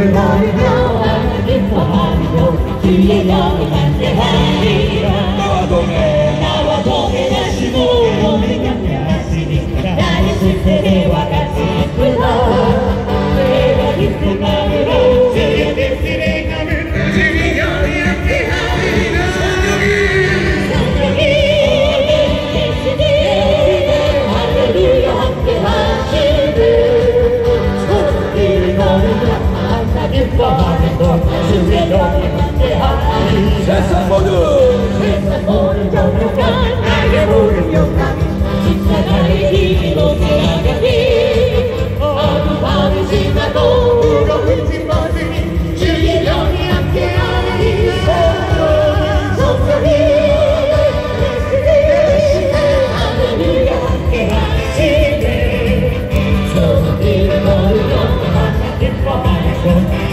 Everybody go, everybody go, do it know?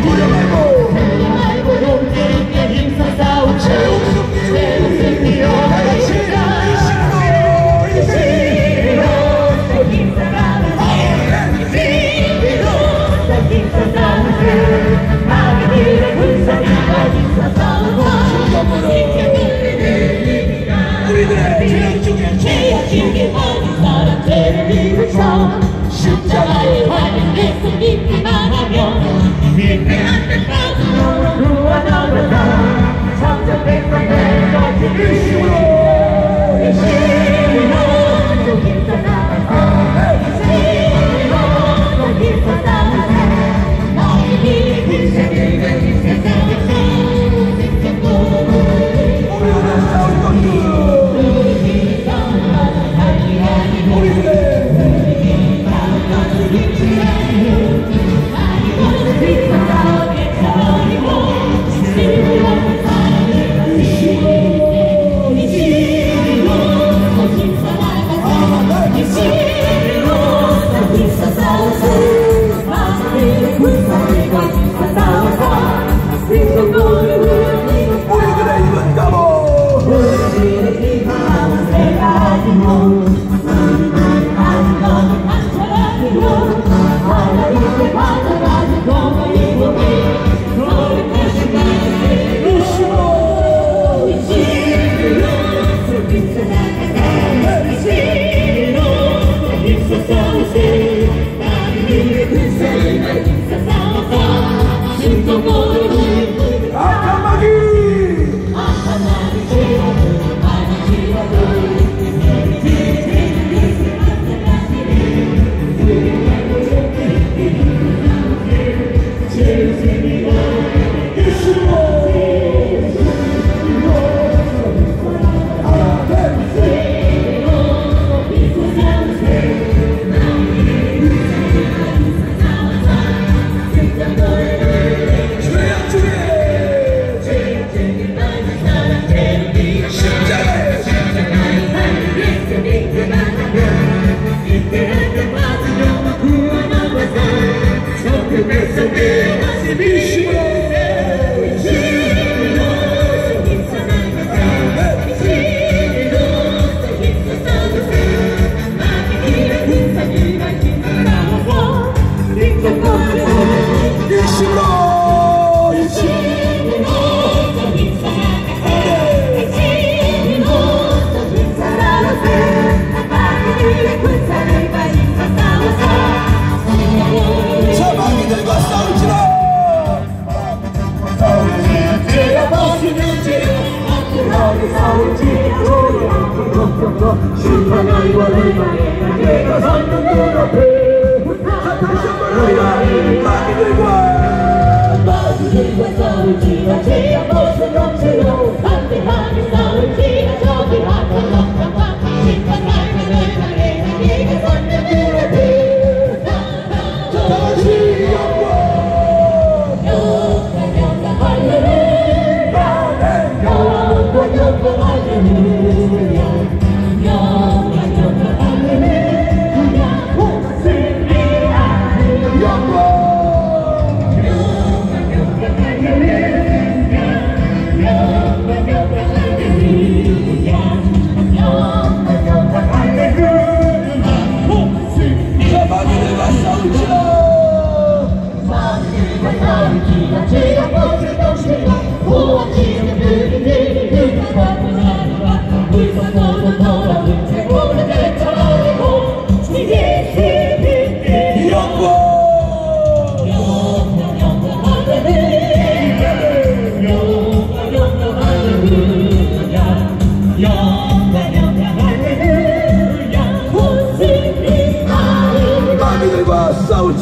Segura, meu irmão. Amen.